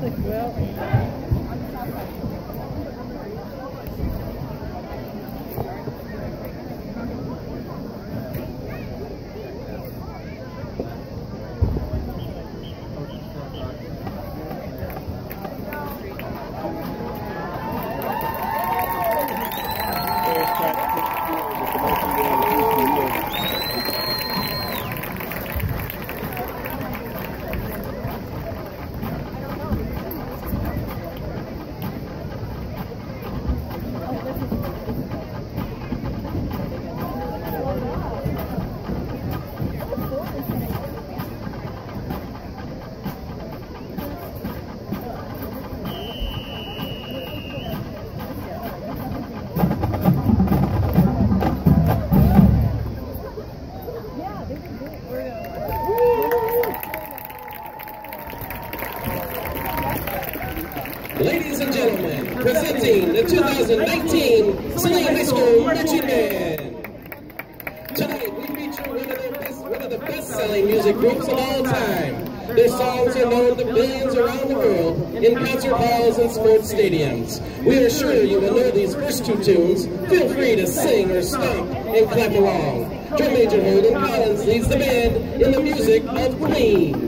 well. Ladies and gentlemen, presenting the 2019 Saline High School Marching Band. Tonight we feature one of the best, one of the best-selling music groups of all time. Their songs are known to billions around the world in concert halls and sports stadiums. We are sure you will know these first two tunes. Feel free to sing or stomp and clap along. Drum Major Holden Collins leads the band in the music of Queen.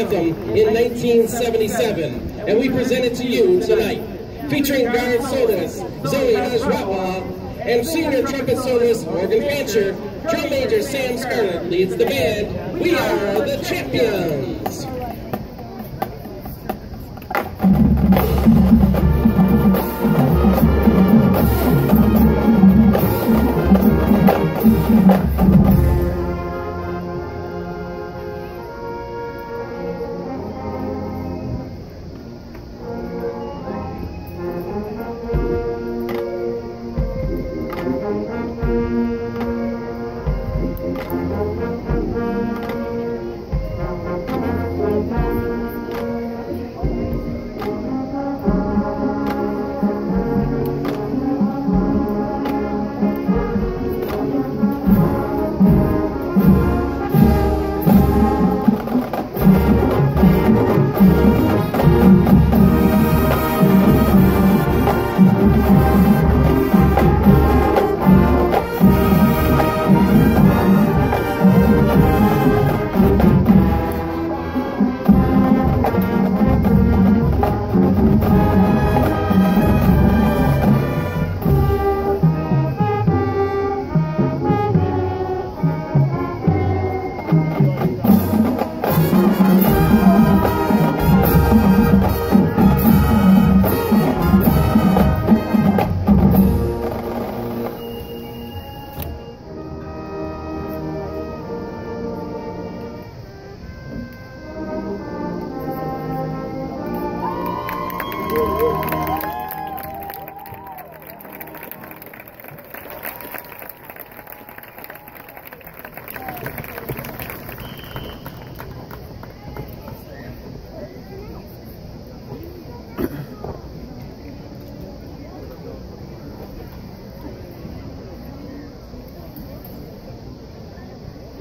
anthem in 1977, and we present it to you tonight. Featuring guard Solis, Zoe Hajwatwa and senior trumpet soloist Morgan Fancher, drum major Sam Scarlett leads the band. We are the champions.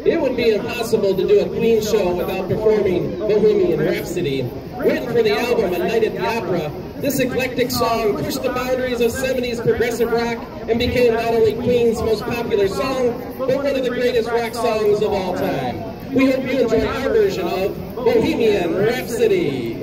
It would be impossible to do a Queen show without performing Bohemian Rhapsody. Written for the album A Night at the Opera, this eclectic song pushed the boundaries of 70s progressive rock and became not only Queen's most popular song, but one of the greatest rock songs of all time. We hope you enjoy our version of Bohemian Rhapsody.